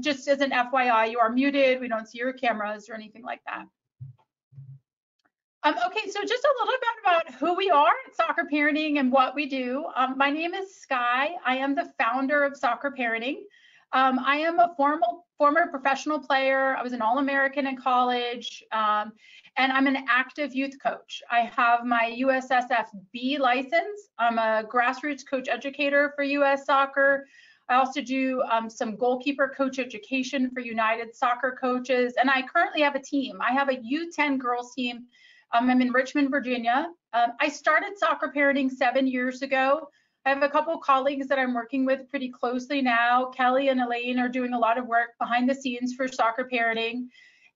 just as an FYI, you are muted. We don't see your cameras or anything like that. Um, okay, so just a little bit about who we are at Soccer Parenting and what we do. Um, my name is Skye. I am the founder of Soccer Parenting. Um, I am a formal, former professional player. I was an All-American in college, um, and I'm an active youth coach. I have my USSF B license. I'm a grassroots coach educator for US Soccer. I also do um, some goalkeeper coach education for United Soccer coaches, and I currently have a team. I have a U10 girls team. Um, I'm in Richmond, Virginia. Um, I started soccer parenting seven years ago. I have a couple colleagues that I'm working with pretty closely now. Kelly and Elaine are doing a lot of work behind the scenes for soccer parenting.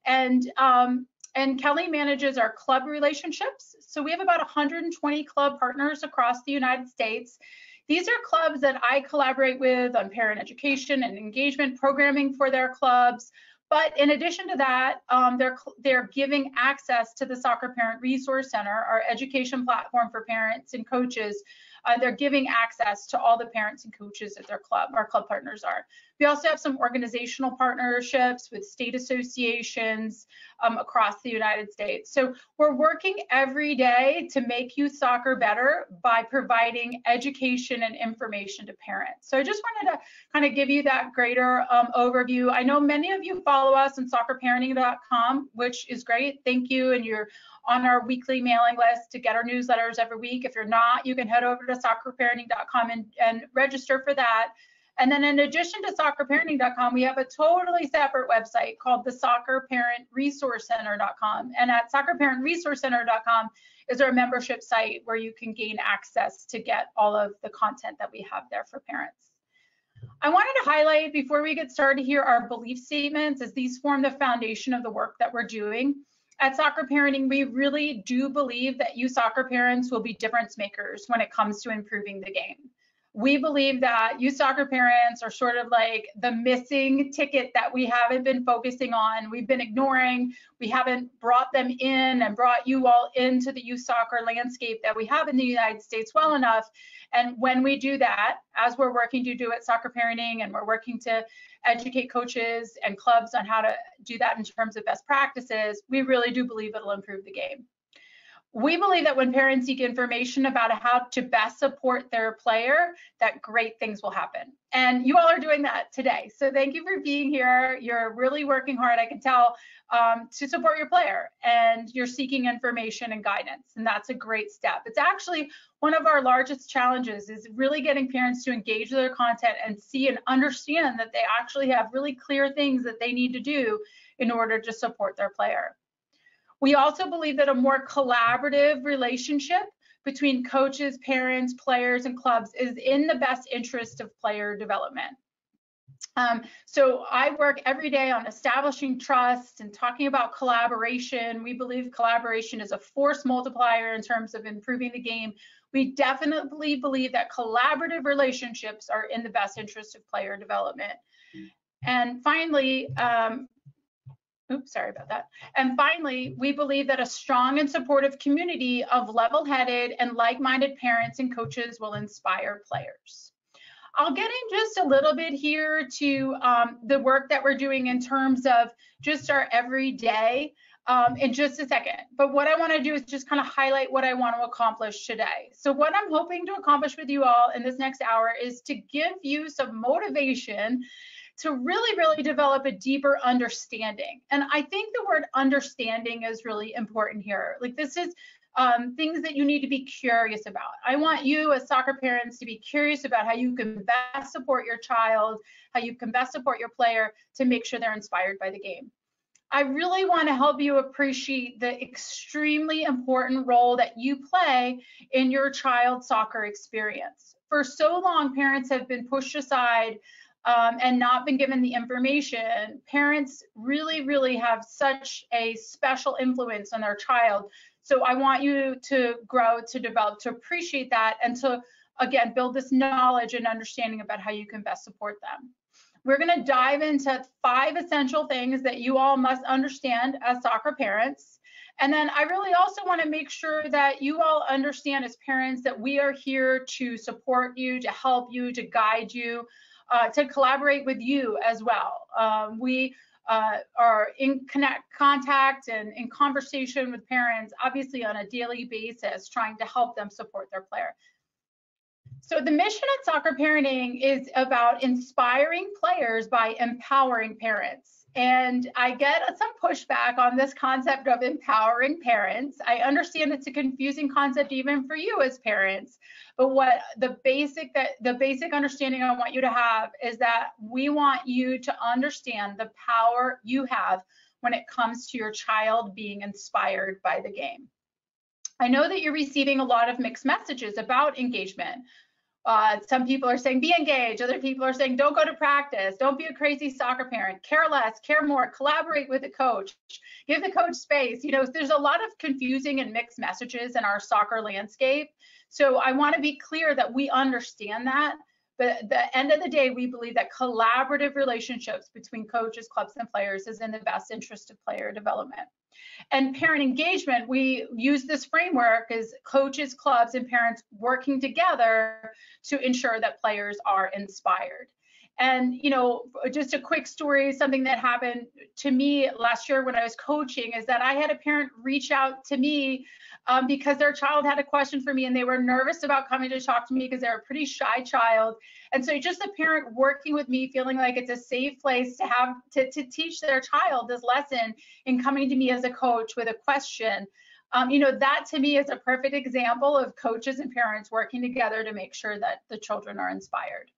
And um, and Kelly manages our club relationships. So we have about 120 club partners across the United States. These are clubs that I collaborate with on parent education and engagement programming for their clubs. But in addition to that, um, they're, they're giving access to the Soccer Parent Resource Center, our education platform for parents and coaches, uh, they're giving access to all the parents and coaches at their club, our club partners are. We also have some organizational partnerships with state associations um, across the United States. So we're working every day to make youth soccer better by providing education and information to parents. So I just wanted to kind of give you that greater um, overview. I know many of you follow us on soccerparenting.com, which is great. Thank you. And you're on our weekly mailing list to get our newsletters every week. If you're not, you can head over to soccerparenting.com and, and register for that. And then in addition to soccerparenting.com, we have a totally separate website called the soccerparentresourcecenter.com. And at soccerparentresourcecenter.com is our membership site where you can gain access to get all of the content that we have there for parents. I wanted to highlight before we get started here our belief statements as these form the foundation of the work that we're doing at Soccer Parenting, we really do believe that you soccer parents will be difference makers when it comes to improving the game. We believe that youth soccer parents are sort of like the missing ticket that we haven't been focusing on. We've been ignoring. We haven't brought them in and brought you all into the youth soccer landscape that we have in the United States well enough. And when we do that, as we're working to do at Soccer Parenting and we're working to educate coaches and clubs on how to do that in terms of best practices, we really do believe it'll improve the game. We believe that when parents seek information about how to best support their player, that great things will happen. And you all are doing that today. So thank you for being here. You're really working hard, I can tell, um, to support your player and you're seeking information and guidance. And that's a great step. It's actually one of our largest challenges is really getting parents to engage with their content and see and understand that they actually have really clear things that they need to do in order to support their player. We also believe that a more collaborative relationship between coaches, parents, players, and clubs is in the best interest of player development. Um, so I work every day on establishing trust and talking about collaboration. We believe collaboration is a force multiplier in terms of improving the game. We definitely believe that collaborative relationships are in the best interest of player development. And finally, um, Oops, sorry about that. And finally, we believe that a strong and supportive community of level-headed and like-minded parents and coaches will inspire players. I'll get in just a little bit here to um, the work that we're doing in terms of just our everyday um, in just a second. But what I want to do is just kind of highlight what I want to accomplish today. So what I'm hoping to accomplish with you all in this next hour is to give you some motivation to really, really develop a deeper understanding. And I think the word understanding is really important here. Like this is um, things that you need to be curious about. I want you as soccer parents to be curious about how you can best support your child, how you can best support your player to make sure they're inspired by the game. I really want to help you appreciate the extremely important role that you play in your child's soccer experience. For so long, parents have been pushed aside um, and not been given the information, parents really, really have such a special influence on their child. So I want you to grow, to develop, to appreciate that, and to, again, build this knowledge and understanding about how you can best support them. We're going to dive into five essential things that you all must understand as soccer parents. And then I really also want to make sure that you all understand as parents that we are here to support you, to help you, to guide you, uh, to collaborate with you as well. Um, we uh, are in connect, contact and in conversation with parents, obviously on a daily basis, trying to help them support their player. So the mission at Soccer Parenting is about inspiring players by empowering parents. And I get some pushback on this concept of empowering parents. I understand it's a confusing concept even for you as parents. But what the basic that the basic understanding I want you to have is that we want you to understand the power you have when it comes to your child being inspired by the game. I know that you're receiving a lot of mixed messages about engagement. Uh, some people are saying be engaged. Other people are saying don't go to practice. Don't be a crazy soccer parent. Care less, care more. Collaborate with the coach. Give the coach space. You know, there's a lot of confusing and mixed messages in our soccer landscape. So I want to be clear that we understand that. But at the end of the day, we believe that collaborative relationships between coaches, clubs, and players is in the best interest of player development. And parent engagement, we use this framework as coaches, clubs, and parents working together to ensure that players are inspired. And, you know, just a quick story, something that happened to me last year when I was coaching is that I had a parent reach out to me um, because their child had a question for me and they were nervous about coming to talk to me because they're a pretty shy child. And so just a parent working with me, feeling like it's a safe place to have to, to teach their child this lesson and coming to me as a coach with a question. Um, you know, that to me is a perfect example of coaches and parents working together to make sure that the children are inspired.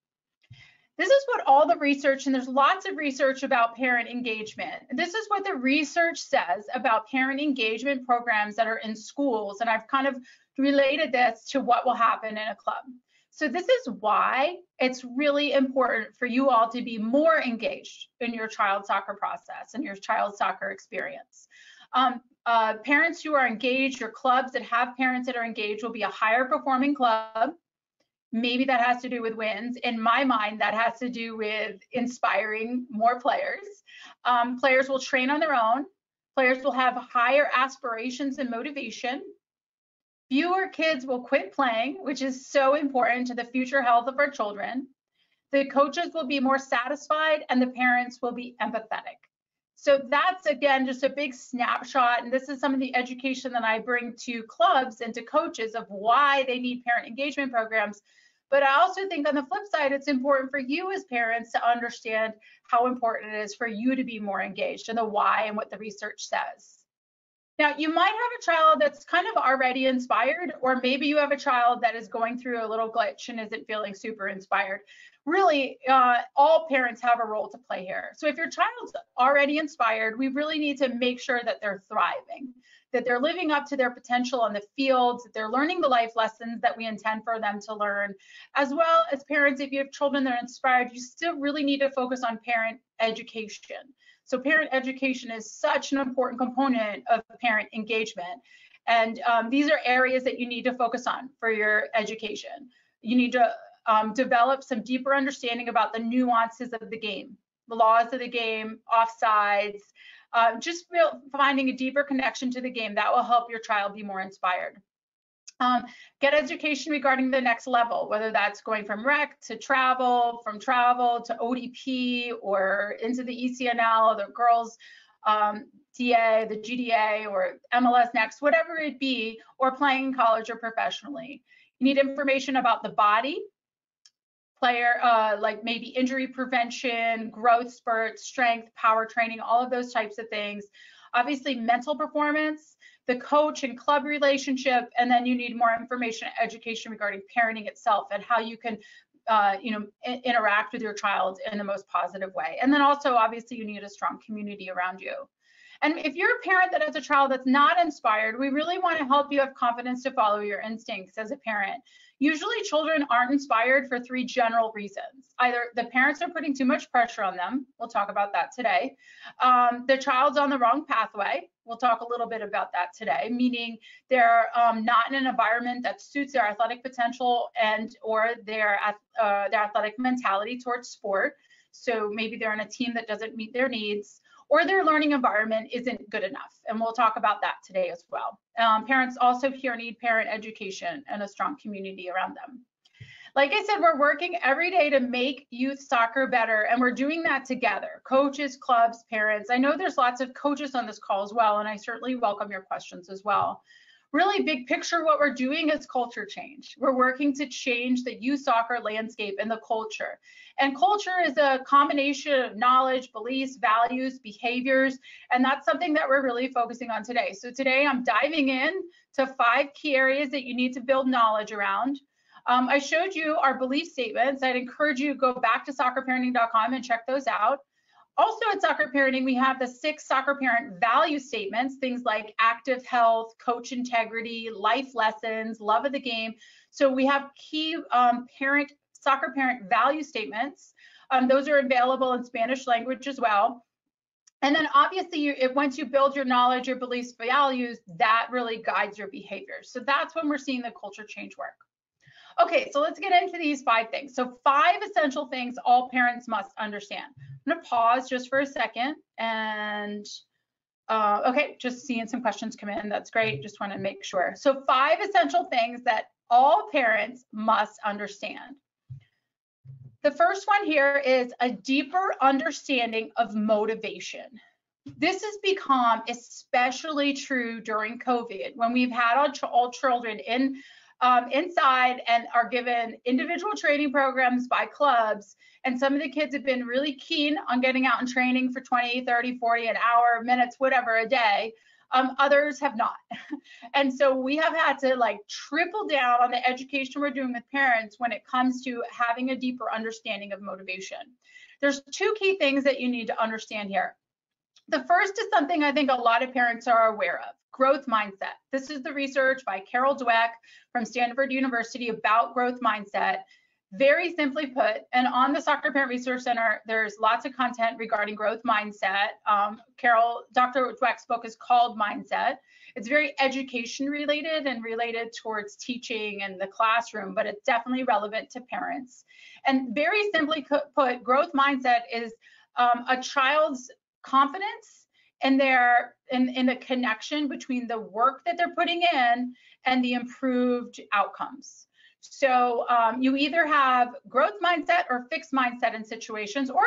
This is what all the research, and there's lots of research about parent engagement. This is what the research says about parent engagement programs that are in schools. And I've kind of related this to what will happen in a club. So this is why it's really important for you all to be more engaged in your child soccer process and your child soccer experience. Um, uh, parents who are engaged or clubs that have parents that are engaged will be a higher performing club Maybe that has to do with wins. In my mind, that has to do with inspiring more players. Um, players will train on their own. Players will have higher aspirations and motivation. Fewer kids will quit playing, which is so important to the future health of our children. The coaches will be more satisfied and the parents will be empathetic. So that's again just a big snapshot. And this is some of the education that I bring to clubs and to coaches of why they need parent engagement programs but I also think on the flip side, it's important for you as parents to understand how important it is for you to be more engaged and the why and what the research says. Now, you might have a child that's kind of already inspired, or maybe you have a child that is going through a little glitch and isn't feeling super inspired. Really, uh, all parents have a role to play here. So if your child's already inspired, we really need to make sure that they're thriving that they're living up to their potential on the fields, that they're learning the life lessons that we intend for them to learn. As well as parents, if you have children that are inspired, you still really need to focus on parent education. So parent education is such an important component of parent engagement. And um, these are areas that you need to focus on for your education. You need to um, develop some deeper understanding about the nuances of the game, the laws of the game, offsides, uh, just finding a deeper connection to the game that will help your child be more inspired. Um, get education regarding the next level, whether that's going from rec to travel, from travel to ODP or into the ECNL, the girls um, DA, the GDA, or MLS Next, whatever it be, or playing in college or professionally. You need information about the body, player, uh, like maybe injury prevention, growth spurts, strength, power training, all of those types of things. Obviously, mental performance, the coach and club relationship, and then you need more information, education regarding parenting itself and how you can uh, you know, interact with your child in the most positive way. And then also, obviously, you need a strong community around you. And if you're a parent that has a child that's not inspired, we really want to help you have confidence to follow your instincts as a parent. Usually children aren't inspired for three general reasons. Either the parents are putting too much pressure on them. We'll talk about that today. Um, the child's on the wrong pathway. We'll talk a little bit about that today, meaning they're um, not in an environment that suits their athletic potential and or their, uh, their athletic mentality towards sport. So maybe they're in a team that doesn't meet their needs or their learning environment isn't good enough. And we'll talk about that today as well. Um, parents also here need parent education and a strong community around them. Like I said, we're working every day to make youth soccer better, and we're doing that together. Coaches, clubs, parents. I know there's lots of coaches on this call as well, and I certainly welcome your questions as well really big picture, what we're doing is culture change. We're working to change the youth soccer landscape and the culture. And culture is a combination of knowledge, beliefs, values, behaviors, and that's something that we're really focusing on today. So today I'm diving in to five key areas that you need to build knowledge around. Um, I showed you our belief statements. I'd encourage you to go back to soccerparenting.com and check those out. Also at Soccer Parenting, we have the six soccer parent value statements, things like active health, coach integrity, life lessons, love of the game. So we have key um, parent soccer parent value statements. Um, those are available in Spanish language as well. And then obviously, you, it, once you build your knowledge, your beliefs, values, that really guides your behaviors. So that's when we're seeing the culture change work. Okay, so let's get into these five things. So five essential things all parents must understand. I'm gonna pause just for a second and uh, okay, just seeing some questions come in. That's great. Just want to make sure. So five essential things that all parents must understand. The first one here is a deeper understanding of motivation. This has become especially true during COVID when we've had all, all children in um, inside and are given individual training programs by clubs. And some of the kids have been really keen on getting out and training for 20, 30, 40, an hour, minutes, whatever a day. Um, others have not. and so we have had to like triple down on the education we're doing with parents when it comes to having a deeper understanding of motivation. There's two key things that you need to understand here. The first is something I think a lot of parents are aware of growth mindset. This is the research by Carol Dweck from Stanford University about growth mindset. Very simply put, and on the Soccer Parent Resource Center, there's lots of content regarding growth mindset. Um, Carol, Dr. Dweck's book is called Mindset. It's very education related and related towards teaching and the classroom, but it's definitely relevant to parents. And very simply put, growth mindset is um, a child's confidence and they're in, in the connection between the work that they're putting in and the improved outcomes. So um, you either have growth mindset or fixed mindset in situations or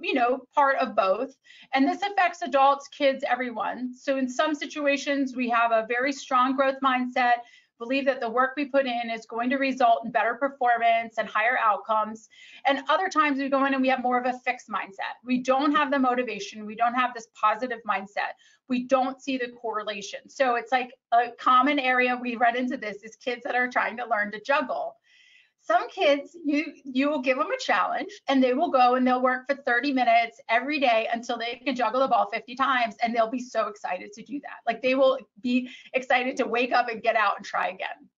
you know, part of both. And this affects adults, kids, everyone. So in some situations, we have a very strong growth mindset believe that the work we put in is going to result in better performance and higher outcomes. And other times we go in and we have more of a fixed mindset. We don't have the motivation. We don't have this positive mindset. We don't see the correlation. So it's like a common area we run into this is kids that are trying to learn to juggle some kids you you will give them a challenge and they will go and they'll work for 30 minutes every day until they can juggle the ball 50 times and they'll be so excited to do that. Like they will be excited to wake up and get out and try again.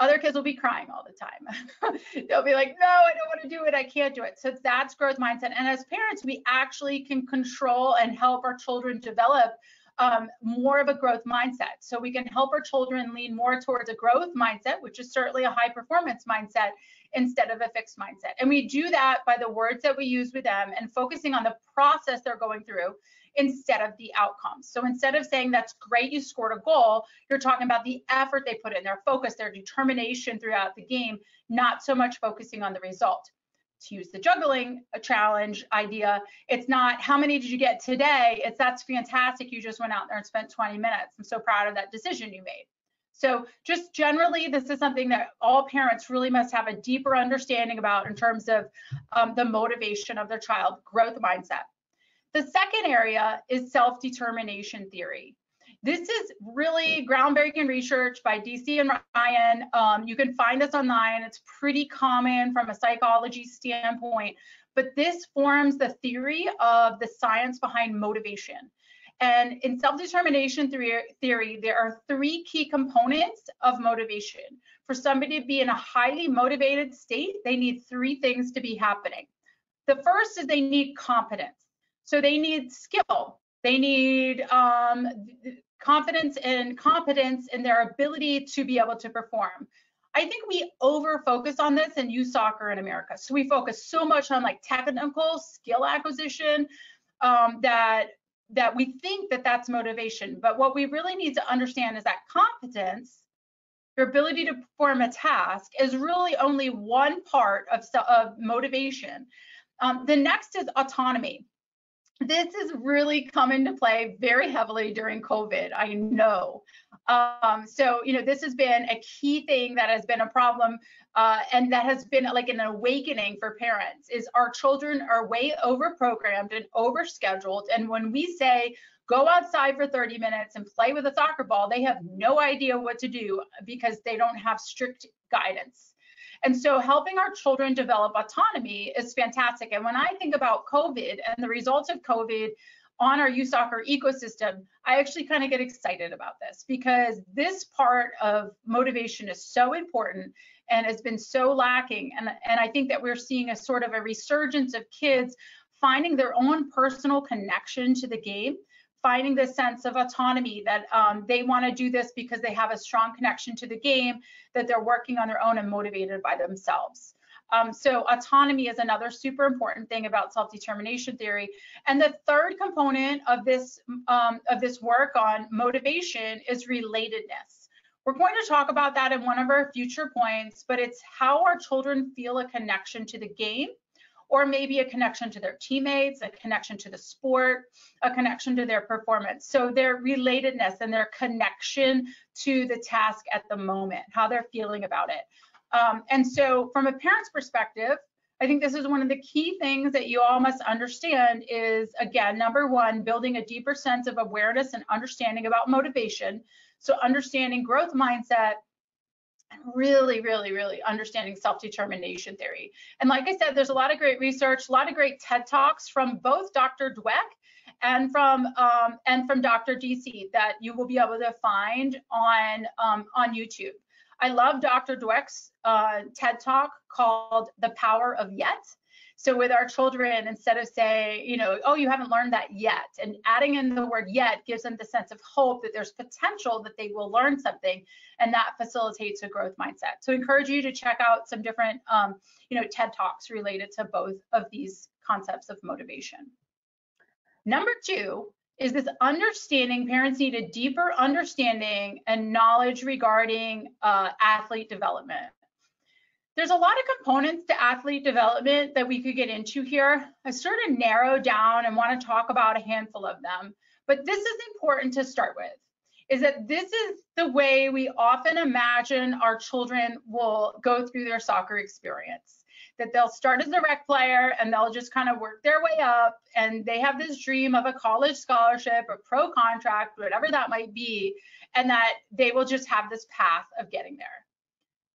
Other kids will be crying all the time. They'll be like no i don't want to do it. I can't do it. So that's growth mindset. And as parents we actually can control and help our children develop um, more of a growth mindset. So we can help our children lean more towards a growth mindset, which is certainly a high performance mindset instead of a fixed mindset. And we do that by the words that we use with them and focusing on the process they're going through instead of the outcomes. So instead of saying that's great, you scored a goal, you're talking about the effort they put in, their focus, their determination throughout the game, not so much focusing on the result to use the juggling challenge idea, it's not how many did you get today? It's that's fantastic. You just went out there and spent 20 minutes. I'm so proud of that decision you made. So just generally, this is something that all parents really must have a deeper understanding about in terms of um, the motivation of their child, growth mindset. The second area is self-determination theory. This is really groundbreaking research by Deci and Ryan. Um, you can find this online. It's pretty common from a psychology standpoint, but this forms the theory of the science behind motivation. And in self-determination theory, there are three key components of motivation. For somebody to be in a highly motivated state, they need three things to be happening. The first is they need competence. So they need skill. They need um, confidence and competence in their ability to be able to perform. I think we over focus on this in youth soccer in America. So we focus so much on like technical skill acquisition um, that that we think that that's motivation. But what we really need to understand is that competence your ability to perform a task is really only one part of, of motivation. Um, the next is autonomy. This has really come into play very heavily during COVID, I know. Um, so, you know, this has been a key thing that has been a problem uh, and that has been like an awakening for parents is our children are way over programmed and over scheduled. And when we say, go outside for 30 minutes and play with a soccer ball, they have no idea what to do because they don't have strict guidance. And so helping our children develop autonomy is fantastic. And when I think about COVID and the results of COVID on our youth soccer ecosystem, I actually kind of get excited about this because this part of motivation is so important and has been so lacking. And, and I think that we're seeing a sort of a resurgence of kids finding their own personal connection to the game finding this sense of autonomy that um, they want to do this because they have a strong connection to the game, that they're working on their own and motivated by themselves. Um, so autonomy is another super important thing about self-determination theory. And the third component of this um, of this work on motivation is relatedness. We're going to talk about that in one of our future points, but it's how our children feel a connection to the game or maybe a connection to their teammates, a connection to the sport, a connection to their performance. So their relatedness and their connection to the task at the moment, how they're feeling about it. Um, and so from a parent's perspective, I think this is one of the key things that you all must understand is again, number one, building a deeper sense of awareness and understanding about motivation. So understanding growth mindset, and really, really, really understanding self-determination theory. And like I said, there's a lot of great research, a lot of great TED Talks from both Dr. Dweck and from um, and from Dr. Deci that you will be able to find on um, on YouTube. I love Dr. Dweck's uh, TED Talk called "The Power of Yet." So with our children, instead of saying, you know, oh, you haven't learned that yet, and adding in the word yet gives them the sense of hope that there's potential that they will learn something, and that facilitates a growth mindset. So I encourage you to check out some different, um, you know, TED Talks related to both of these concepts of motivation. Number two is this understanding parents need a deeper understanding and knowledge regarding uh, athlete development. There's a lot of components to athlete development that we could get into here. I sort of narrowed down and want to talk about a handful of them, but this is important to start with, is that this is the way we often imagine our children will go through their soccer experience. That they'll start as a rec player and they'll just kind of work their way up and they have this dream of a college scholarship, a pro contract, whatever that might be, and that they will just have this path of getting there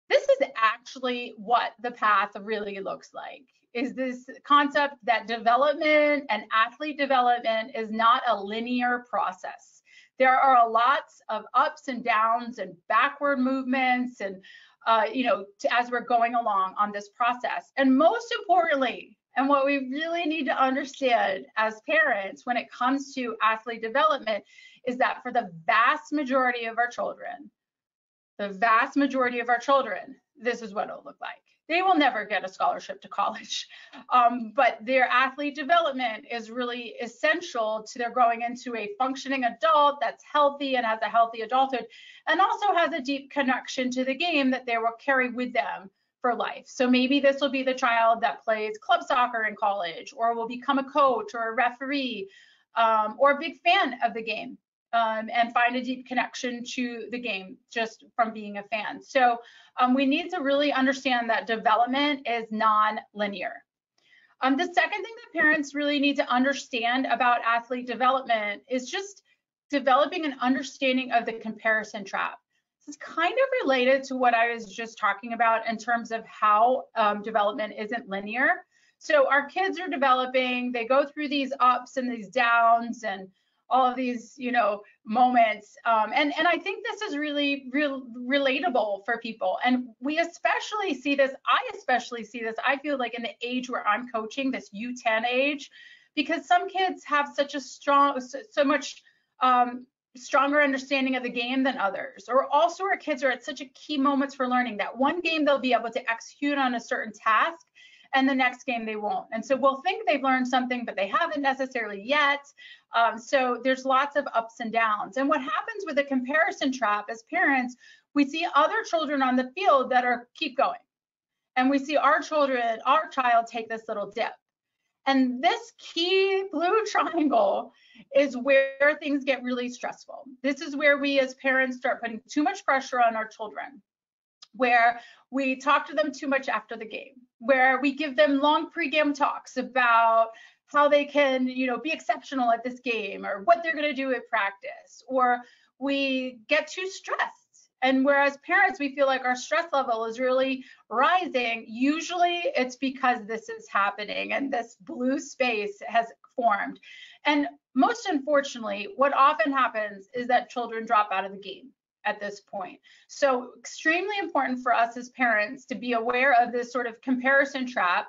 this is actually what the path really looks like is this concept that development and athlete development is not a linear process. There are lots of ups and downs and backward movements and uh, you know to, as we're going along on this process. And most importantly, and what we really need to understand as parents when it comes to athlete development is that for the vast majority of our children, the vast majority of our children, this is what it'll look like. They will never get a scholarship to college, um, but their athlete development is really essential to their growing into a functioning adult that's healthy and has a healthy adulthood, and also has a deep connection to the game that they will carry with them for life. So maybe this will be the child that plays club soccer in college, or will become a coach or a referee, um, or a big fan of the game um, and find a deep connection to the game just from being a fan. So um, we need to really understand that development is non-linear. Um, the second thing that parents really need to understand about athlete development is just developing an understanding of the comparison trap. This is kind of related to what I was just talking about in terms of how um, development isn't linear. So our kids are developing, they go through these ups and these downs and all of these you know moments. Um, and and i think this is really real relatable for people. And we especially see this i especially see this i feel like in the age where i'm coaching this u10 age because some kids have such a strong so, much um, stronger understanding of the game than others. Or also our kids are at such a key moments for learning that one game they'll be able to execute on a certain task and the next game they won't. And so we'll think they've learned something, but they haven't necessarily yet. Um, so there's lots of ups and downs. And what happens with a comparison trap as parents, we see other children on the field that are keep going. And we see our children, our child take this little dip. And this key blue triangle is where things get really stressful. This is where we as parents start putting too much pressure on our children, where we talk to them too much after the game, where we give them long pregame talks about how they can, you know, be exceptional at this game or what they're going to do at practice, or we get too stressed. And whereas parents, we feel like our stress level is really rising, usually it's because this is happening and this blue space has formed. And most unfortunately, what often happens is that children drop out of the game at this point. So extremely important for us as parents to be aware of this sort of comparison trap,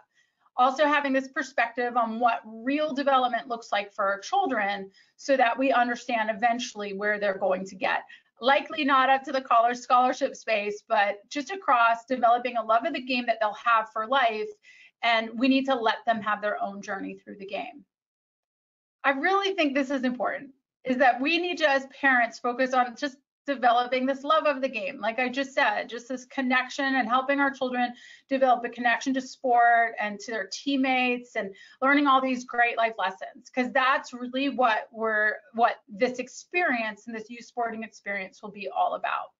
also having this perspective on what real development looks like for our children so that we understand eventually where they're going to get. Likely not up to the college scholarship space, but just across developing a love of the game that they'll have for life. And we need to let them have their own journey through the game. I really think this is important is that we need to, as parents, focus on just developing this love of the game. Like I just said, just this connection and helping our children develop a connection to sport and to their teammates and learning all these great life lessons. Because that's really what we're what this experience and this youth sporting experience will be all about.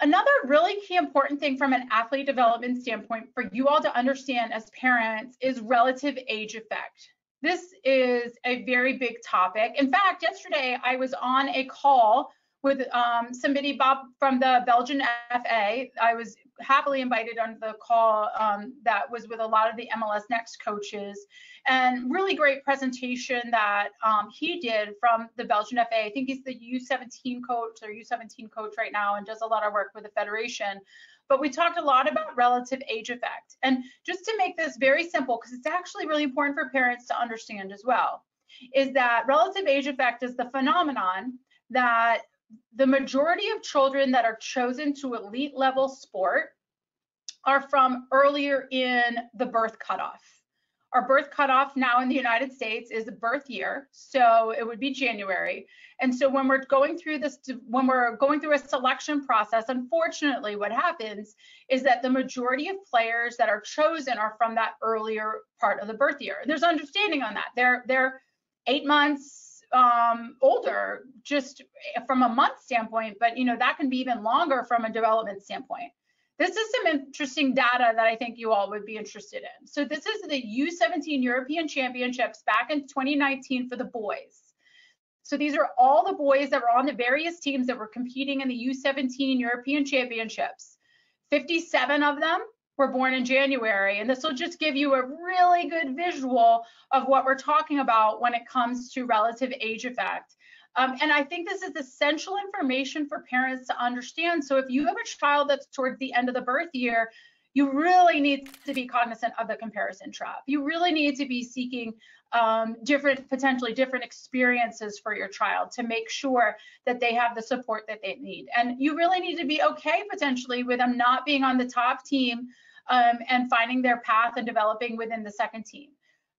Another really key important thing from an athlete development standpoint for you all to understand as parents is relative age effect. This is a very big topic. In fact, yesterday I was on a call with um, somebody Bob from the Belgian FA. I was happily invited on the call um, that was with a lot of the MLS Next coaches and really great presentation that um, he did from the Belgian FA. I think he's the U17 coach or U17 coach right now and does a lot of work with the federation but we talked a lot about relative age effect. And just to make this very simple, because it's actually really important for parents to understand as well, is that relative age effect is the phenomenon that the majority of children that are chosen to elite level sport are from earlier in the birth cutoff. Our birth cutoff now in the United States is a birth year, so it would be January. And so when we're going through this, when we're going through a selection process, unfortunately, what happens is that the majority of players that are chosen are from that earlier part of the birth year. There's understanding on that. They're they're eight months um, older, just from a month standpoint, but you know that can be even longer from a development standpoint. This is some interesting data that I think you all would be interested in. So this is the U17 European Championships back in 2019 for the boys. So these are all the boys that were on the various teams that were competing in the U17 European Championships. 57 of them were born in January, and this will just give you a really good visual of what we're talking about when it comes to relative age effect. Um, and I think this is essential information for parents to understand. So if you have a child that's towards the end of the birth year, you really need to be cognizant of the comparison trap. You really need to be seeking um, different, potentially different experiences for your child to make sure that they have the support that they need. And you really need to be okay potentially with them not being on the top team um, and finding their path and developing within the second team.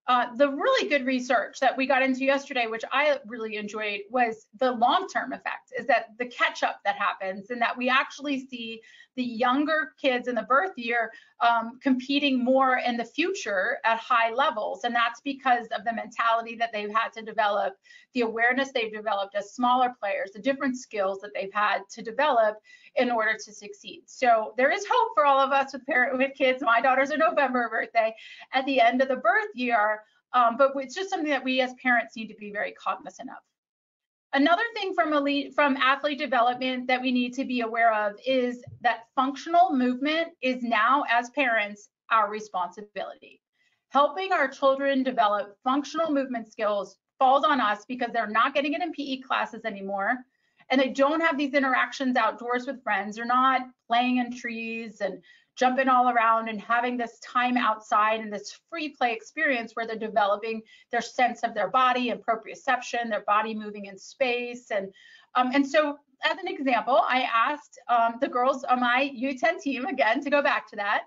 Uh, the really good research that we got into yesterday, which I really enjoyed, was the long-term effect, is that the catch-up that happens and that we actually see the younger kids in the birth year um, competing more in the future at high levels. And that's because of the mentality that they've had to develop, the awareness they've developed as smaller players, the different skills that they've had to develop in order to succeed. So there is hope for all of us with parent with kids. My daughter's a November birthday at the end of the birth year. Um, but it's just something that we as parents need to be very cognizant of. Another thing from elite from athlete development that we need to be aware of is that functional movement is now as parents our responsibility. Helping our children develop functional movement skills falls on us because they're not getting it in PE classes anymore and they don't have these interactions outdoors with friends. They're not playing in trees and jumping all around and having this time outside and this free play experience where they're developing their sense of their body and proprioception, their body moving in space. And, um, and so as an example, I asked um, the girls on my U10 team, again, to go back to that.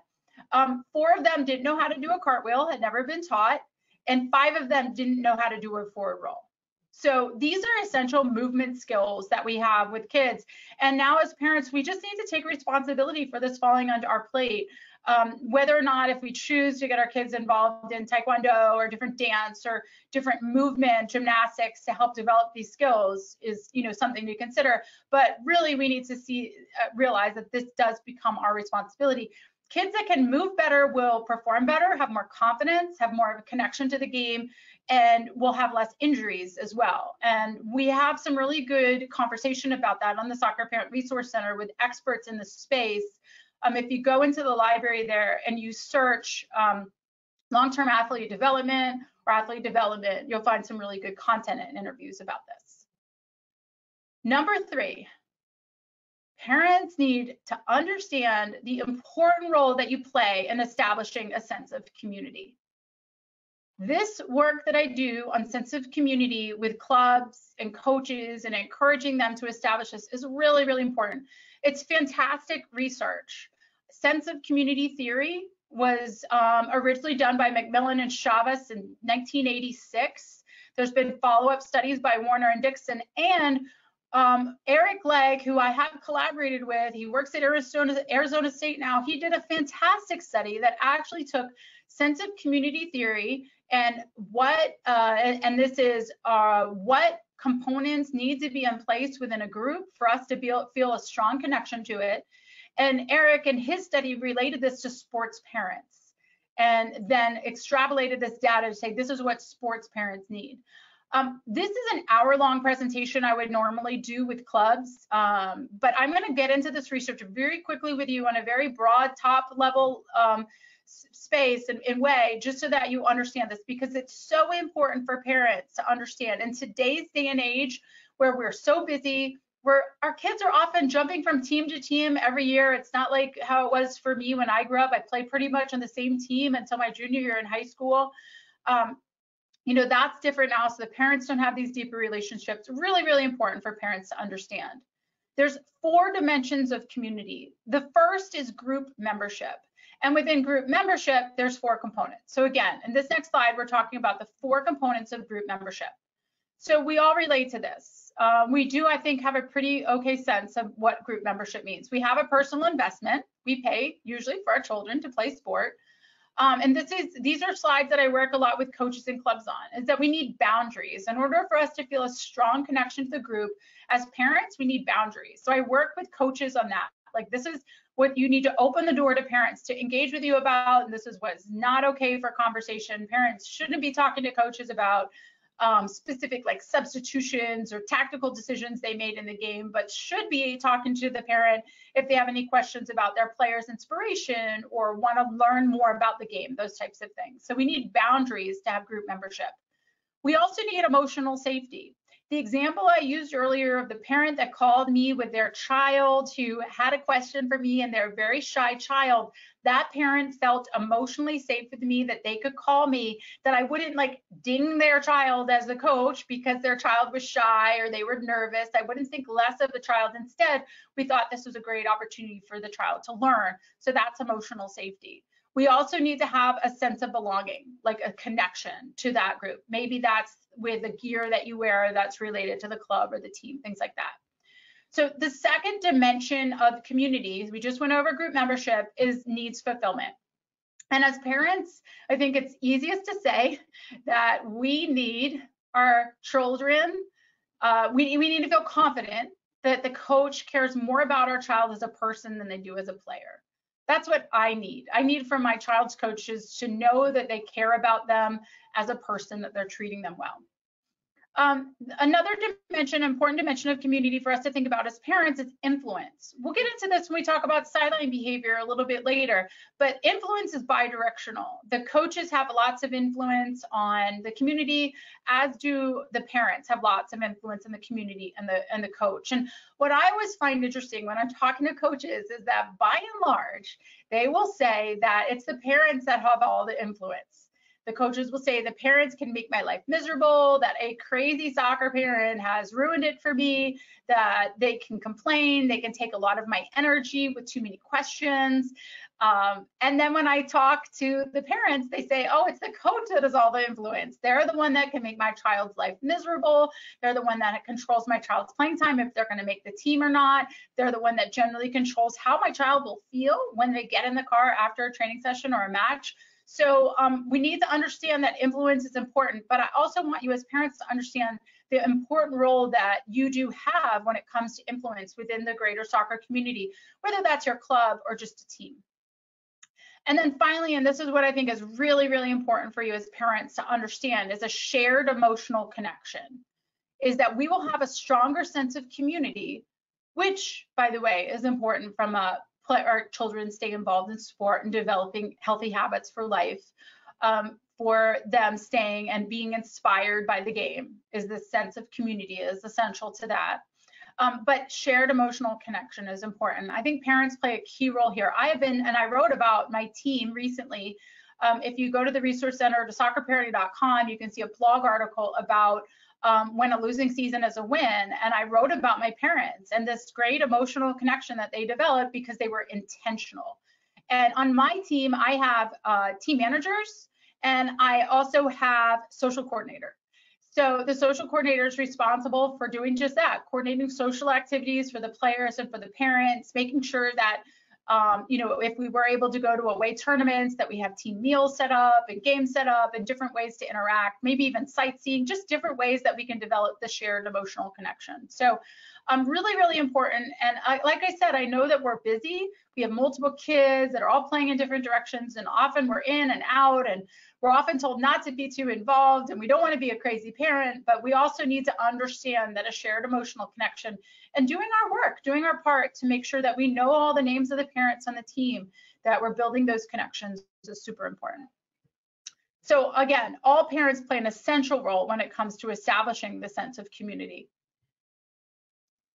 Um, four of them didn't know how to do a cartwheel, had never been taught, and five of them didn't know how to do a forward roll. So these are essential movement skills that we have with kids. And now as parents, we just need to take responsibility for this falling onto our plate. Um, whether or not if we choose to get our kids involved in taekwondo or different dance or different movement gymnastics to help develop these skills is you know something to consider but really we need to see uh, realize that this does become our responsibility kids that can move better will perform better have more confidence have more of a connection to the game and we'll have less injuries as well. And we have some really good conversation about that on the Soccer Parent Resource Center with experts in the space. Um, if you go into the library there and you search um, long-term athlete development or athlete development, you'll find some really good content and interviews about this. Number three, parents need to understand the important role that you play in establishing a sense of community. This work that I do on sense of community with clubs and coaches and encouraging them to establish this is really, really important. It's fantastic research. Sense of community theory was um, originally done by McMillan and Chavis in 1986. There's been follow-up studies by Warner and Dixon and um, Eric Legg, who I have collaborated with, he works at Arizona, Arizona State now. He did a fantastic study that actually took sense of community theory and what, uh, and, this is uh, what components need to be in place within a group for us to be, feel a strong connection to it. And Eric in his study related this to sports parents and then extrapolated this data to say this is what sports parents need. Um, this is an hour long presentation I would normally do with clubs, um, but I'm going to get into this research very quickly with you on a very broad top level um, space and, and, way just so that you understand this because it's so important for parents to understand. In today's day and age where we're so busy where our kids are often jumping from team to team every year it's not like how it was for me when i grew up. I played pretty much on the same team until my junior year in high school. Um, you know that's different now so the parents don't have these deeper relationships. Really really important for parents to understand. There's four dimensions of community. The first is group membership and within group membership, there's four components. So again, in this next slide, we're talking about the four components of group membership. So we all relate to this. Uh, we do, I think, have a pretty okay sense of what group membership means. We have a personal investment. We pay usually for our children to play sport. Um, and this is these are slides that I work a lot with coaches and clubs on, is that we need boundaries. In order for us to feel a strong connection to the group, as parents, we need boundaries. So I work with coaches on that. Like this is what you need to open the door to parents to engage with you about. And this is what's not okay for conversation. Parents shouldn't be talking to coaches about um, specific like substitutions or tactical decisions they made in the game, but should be talking to the parent if they have any questions about their player's inspiration or want to learn more about the game, those types of things. So we need boundaries to have group membership. We also need emotional safety. The example I used earlier of the parent that called me with their child who had a question for me and they're a very shy child, that parent felt emotionally safe with me that they could call me, that I wouldn't like ding their child as a coach because their child was shy or they were nervous. I wouldn't think less of the child. Instead, we thought this was a great opportunity for the child to learn. So that's emotional safety. We also need to have a sense of belonging, like a connection to that group. Maybe that's with the gear that you wear that's related to the club or the team, things like that. So the second dimension of communities, we just went over group membership, is needs fulfillment. And as parents, I think it's easiest to say that we need our children, uh, we, we need to feel confident that the coach cares more about our child as a person than they do as a player. That's what I need. I need from my child's coaches to know that they care about them as a person, that they're treating them well. Um, another dimension, important dimension of community for us to think about as parents is influence. We'll get into this when we talk about sideline behavior a little bit later, but influence is bidirectional. The coaches have lots of influence on the community, as do the parents have lots of influence in the community and the and the coach. And what I always find interesting when I'm talking to coaches is that by and large, they will say that it's the parents that have all the influence The coaches will say the parents can make my life miserable, that a crazy soccer parent has ruined it for me, that they can complain, they can take a lot of my energy with too many questions. Um, and then when I talk to the parents, they say, oh, it's the coach that is all the influence. They're the one that can make my child's life miserable. They're the one that controls my child's playing time, if they're going to make the team or not. They're the one that generally controls how my child will feel when they get in the car after a training session or a match. So um, we need to understand that influence is important, but I also want you as parents to understand the important role that you do have when it comes to influence within the greater soccer community, whether that's your club or just a team. And then finally, and this is what I think is really, really important for you as parents to understand, is a shared emotional connection, is that we will have a stronger sense of community, which, by the way, is important from a our children stay involved in sport and developing healthy habits for life. Um, for them staying and being inspired by the game is the sense of community is essential to that. Um, but shared emotional connection is important. I think parents play a key role here. I have been, and I wrote about my team recently. Um, if you go to the resource center to soccerparenting.com, you can see a blog article about um, when a losing season is a win. And I wrote about my parents and this great emotional connection that they developed because they were intentional. And on my team, I have uh, team managers and I also have social coordinator. So the social coordinator is responsible for doing just that, coordinating social activities for the players and for the parents, making sure that um, you know, if we were able to go to away tournaments, that we have team meals set up and games set up and different ways to interact, maybe even sightseeing, just different ways that we can develop the shared emotional connection. So um, really, really important. And I, like I said, I know that we're busy. We have multiple kids that are all playing in different directions and often we're in and out and we're often told not to be too involved and we don't want to be a crazy parent, but we also need to understand that a shared emotional connection and doing our work, doing our part to make sure that we know all the names of the parents on the team, that we're building those connections is super important. So again, all parents play an essential role when it comes to establishing the sense of community.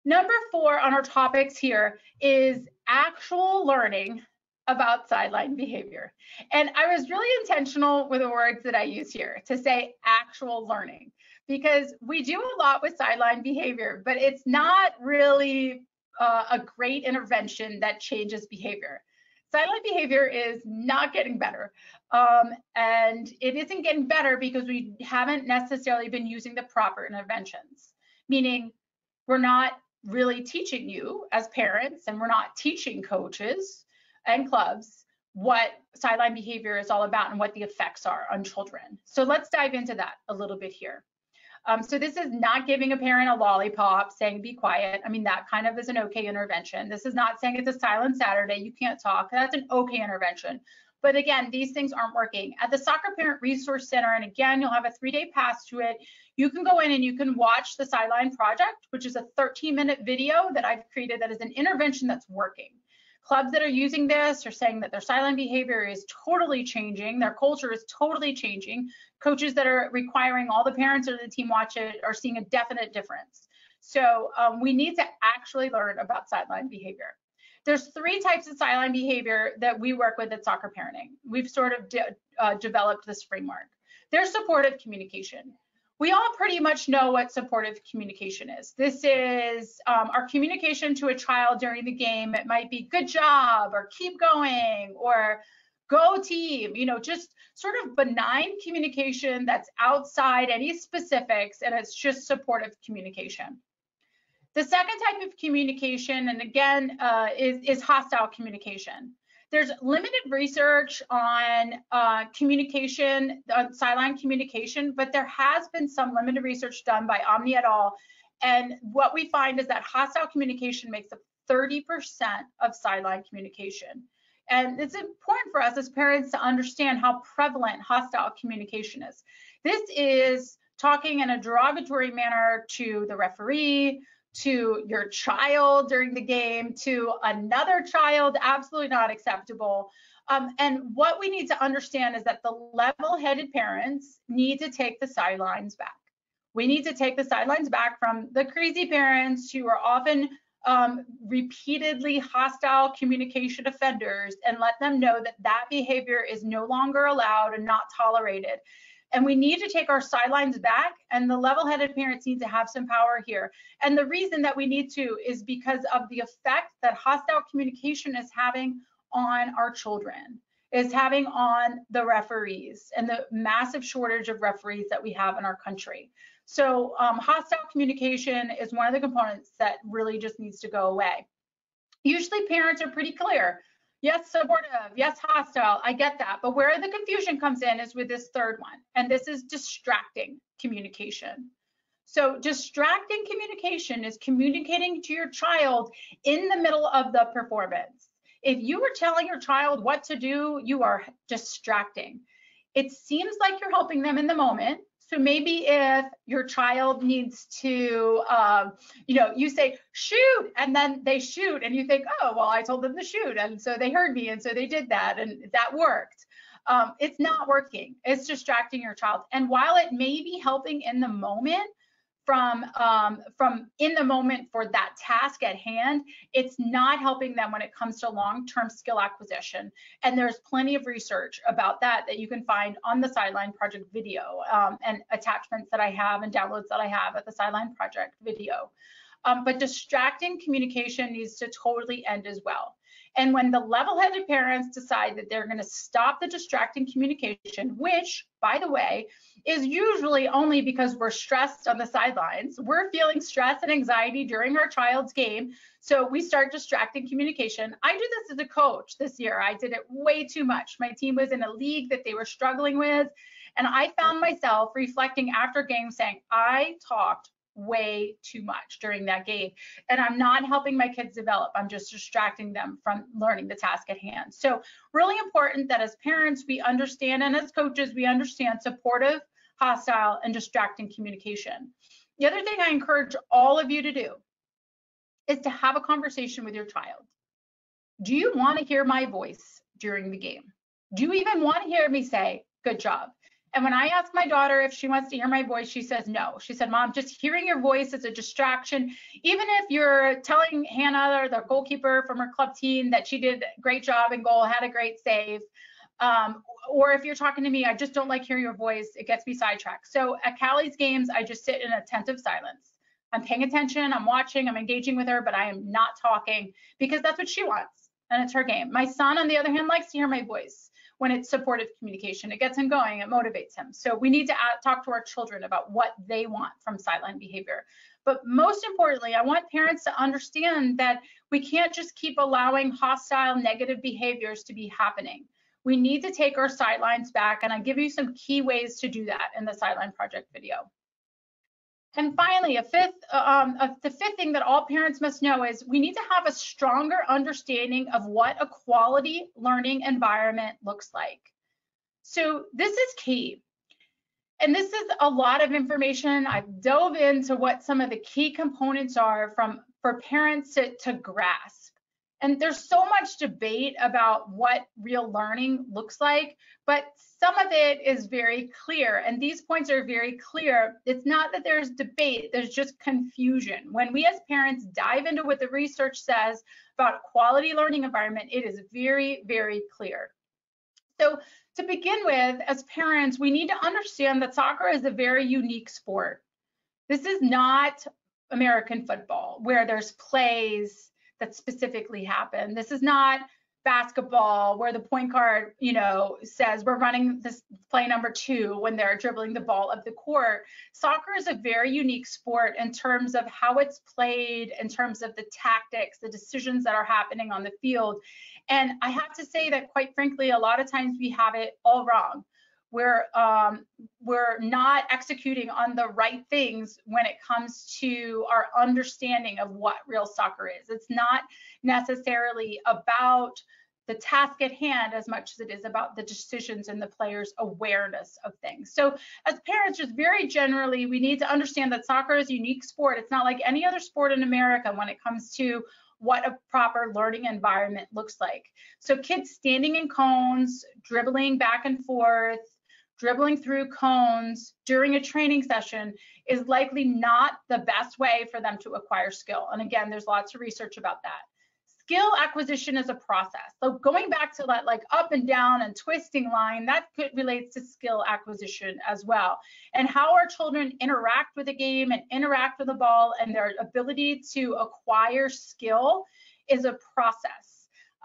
Number four on our topics here is actual learning about sideline behavior. And I was really intentional with the words that I use here to say actual learning because we do a lot with sideline behavior, but it's not really uh, a great intervention that changes behavior. Sideline behavior is not getting better. Um, and it isn't getting better because we haven't necessarily been using the proper interventions, meaning we're not really teaching you as parents and we're not teaching coaches and clubs what sideline behavior is all about and what the effects are on children. So let's dive into that a little bit here. Um, so this is not giving a parent a lollipop saying be quiet. I mean, that kind of is an okay intervention. This is not saying it's a silent Saturday, you can't talk. That's an okay intervention. But again, these things aren't working. At the Soccer Parent Resource Center, and again, you'll have a three-day pass to it, you can go in and you can watch the Sideline Project, which is a 13-minute video that I've created that is an intervention that's working. Clubs that are using this are saying that their sideline behavior is totally changing, their culture is totally changing. Coaches that are requiring all the parents or the team watch it are seeing a definite difference. So um, we need to actually learn about sideline behavior. There's three types of sideline behavior that we work with at Soccer Parenting. We've sort of de uh, developed this framework. There's supportive communication we all pretty much know what supportive communication is. This is um, our communication to a child during the game. It might be good job or keep going or go team, you know, just sort of benign communication that's outside any specifics and it's just supportive communication. The second type of communication, and again, uh, is, is hostile communication. There's limited research on uh, communication, on sideline communication, but there has been some limited research done by Omli et al. And what we find is that hostile communication makes up 30% of sideline communication. And it's important for us as parents to understand how prevalent hostile communication is. This is talking in a derogatory manner to the referee, to your child during the game, to another child, absolutely not acceptable. Um, and what we need to understand is that the level-headed parents need to take the sidelines back. We need to take the sidelines back from the crazy parents who are often um, repeatedly hostile communication offenders and let them know that that behavior is no longer allowed and not tolerated. And we need to take our sidelines back, and the level headed parents need to have some power here. And the reason that we need to is because of the effect that hostile communication is having on our children, is having on the referees, and the massive shortage of referees that we have in our country. So, um, hostile communication is one of the components that really just needs to go away. Usually, parents are pretty clear yes, supportive, yes, hostile. I get that. But where the confusion comes in is with this third one, and this is distracting communication. So distracting communication is communicating to your child in the middle of the performance. If you are telling your child what to do, you are distracting. It seems like you're helping them in the moment, so maybe if your child needs to, um, you know, you say shoot, and then they shoot, and you think, oh, well, I told them to shoot, and so they heard me, and so they did that, and that worked. Um, it's not working. It's distracting your child. And while it may be helping in the moment, from um, from in the moment for that task at hand, it's not helping them when it comes to long-term skill acquisition. And there's plenty of research about that that you can find on the Sideline Project video um, and attachments that I have and downloads that I have at the Sideline Project video. Um, but distracting communication needs to totally end as well. And when the level-headed parents decide that they're going to stop the distracting communication, which, by the way, is usually only because we're stressed on the sidelines. We're feeling stress and anxiety during our child's game. So we start distracting communication. I do this as a coach this year. I did it way too much. My team was in a league that they were struggling with. And I found myself reflecting after game saying, I talked way too much during that game. And I'm not helping my kids develop. I'm just distracting them from learning the task at hand. So really important that as parents, we understand and as coaches, we understand supportive, hostile, and distracting communication. The other thing I encourage all of you to do is to have a conversation with your child. Do you want to hear my voice during the game? Do you even want to hear me say, good job? And when I ask my daughter if she wants to hear my voice, she says no. She said, Mom, just hearing your voice is a distraction. Even if you're telling Hannah or the goalkeeper from her club team that she did a great job in goal, had a great save, um, or if you're talking to me, I just don't like hearing your voice. It gets me sidetracked. So at Callie's games, I just sit in attentive silence. I'm paying attention, I'm watching, I'm engaging with her, but I am not talking because that's what she wants and it's her game. My son, on the other hand, likes to hear my voice when it's supportive communication. It gets him going, it motivates him. So we need to talk to our children about what they want from sideline behavior. But most importantly, I want parents to understand that we can't just keep allowing hostile negative behaviors to be happening. We need to take our sidelines back, and I give you some key ways to do that in the Sideline Project video. And finally, a fifth, um, a, the fifth thing that all parents must know is we need to have a stronger understanding of what a quality learning environment looks like. So this is key. And this is a lot of information. I've dove into what some of the key components are from for parents to, to grasp. And there's so much debate about what real learning looks like, but some of it is very clear. And these points are very clear. It's not that there's debate, there's just confusion. When we as parents dive into what the research says about quality learning environment, it is very, very clear. So to begin with, as parents, we need to understand that soccer is a very unique sport. This is not American football where there's plays, that specifically happen. This is not basketball where the point guard, you know, says we're running this play number two when they're dribbling the ball up the court. Soccer is a very unique sport in terms of how it's played, in terms of the tactics, the decisions that are happening on the field. And I have to say that quite frankly, a lot of times we have it all wrong we're um, we're not executing on the right things when it comes to our understanding of what real soccer is. It's not necessarily about the task at hand as much as it is about the decisions and the player's awareness of things. So as parents, just very generally, we need to understand that soccer is a unique sport. It's not like any other sport in America when it comes to what a proper learning environment looks like. So kids standing in cones, dribbling back and forth, dribbling through cones during a training session is likely not the best way for them to acquire skill. And again, there's lots of research about that. Skill acquisition is a process. So going back to that like up and down and twisting line, that could, relates to skill acquisition as well. And how our children interact with the game and interact with the ball and their ability to acquire skill is a process.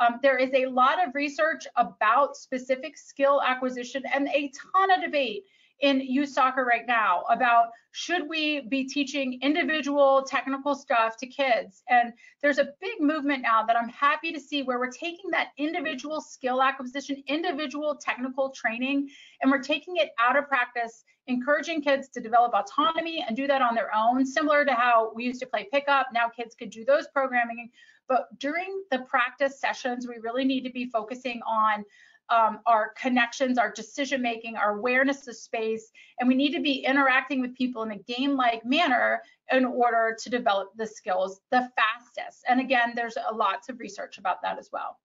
Um, there is a lot of research about specific skill acquisition and a ton of debate in youth soccer right now about should we be teaching individual technical stuff to kids? And there's a big movement now that i'm happy to see where we're taking that individual skill acquisition individual technical training and we're taking it out of practice encouraging kids to develop autonomy and do that on their own similar to how we used to play pickup. Now kids could do those programming but during the practice sessions we really need to be focusing on um, our connections, our decision making, our awareness of space, and we need to be interacting with people in a game-like manner in order to develop the skills the fastest. And again, there's a lots of research about that as well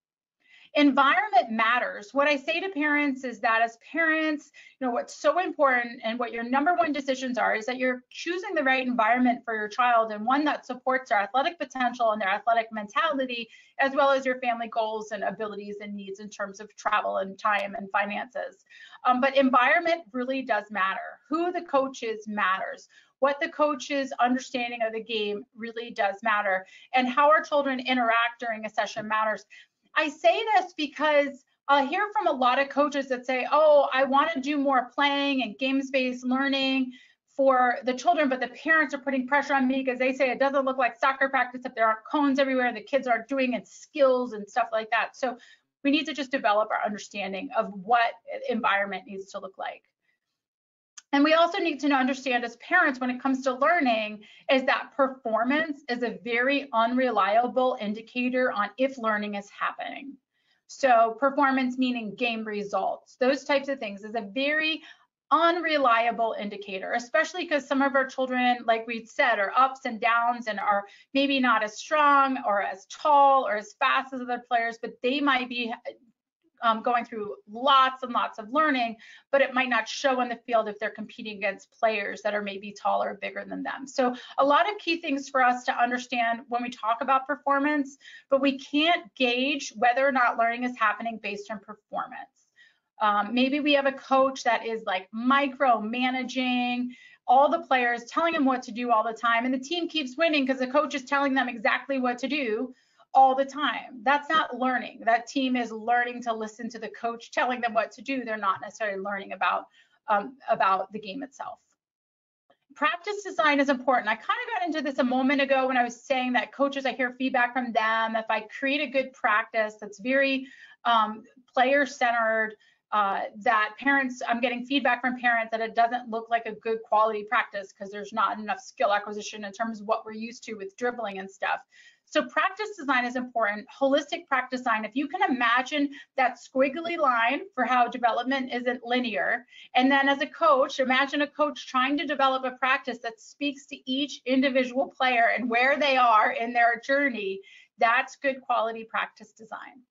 environment matters. What I say to parents is that as parents, you know, what's so important and what your number one decisions are is that you're choosing the right environment for your child and one that supports their athletic potential and their athletic mentality, as well as your family goals and abilities and needs in terms of travel and time and finances. Um, but environment really does matter. Who the coach is matters what the coach's understanding of the game really does matter and how our children interact during a session matters I say this because I hear from a lot of coaches that say, oh, I want to do more playing and games-based learning for the children, but the parents are putting pressure on me because they say it doesn't look like soccer practice if there aren't cones everywhere and the kids aren't doing it skills and stuff like that. So we need to just develop our understanding of what environment needs to look like. And we also need to understand as parents when it comes to learning is that performance is a very unreliable indicator on if learning is happening. So performance meaning game results, those types of things is a very unreliable indicator, especially because some of our children, like we said, are ups and downs and are maybe not as strong or as tall or as fast as other players, but they might be um, going through lots and lots of learning, but it might not show in the field if they're competing against players that are maybe taller or bigger than them. So a lot of key things for us to understand when we talk about performance, but we can't gauge whether or not learning is happening based on performance. Um, maybe we have a coach that is like micromanaging all the players, telling them what to do all the time, and the team keeps winning because the coach is telling them exactly what to do all the time. That's not learning. That team is learning to listen to the coach telling them what to do. They're not necessarily learning about um, about the game itself. Practice design is important. I kind of got into this a moment ago when I was saying that coaches, I hear feedback from them. If I create a good practice that's very um, player centered, uh, that parents, I'm getting feedback from parents that it doesn't look like a good quality practice because there's not enough skill acquisition in terms of what we're used to with dribbling and stuff. So practice design is important. Holistic practice design, if you can imagine that squiggly line for how development isn't linear, and then as a coach, imagine a coach trying to develop a practice that speaks to each individual player and where they are in their journey, that's good quality practice design.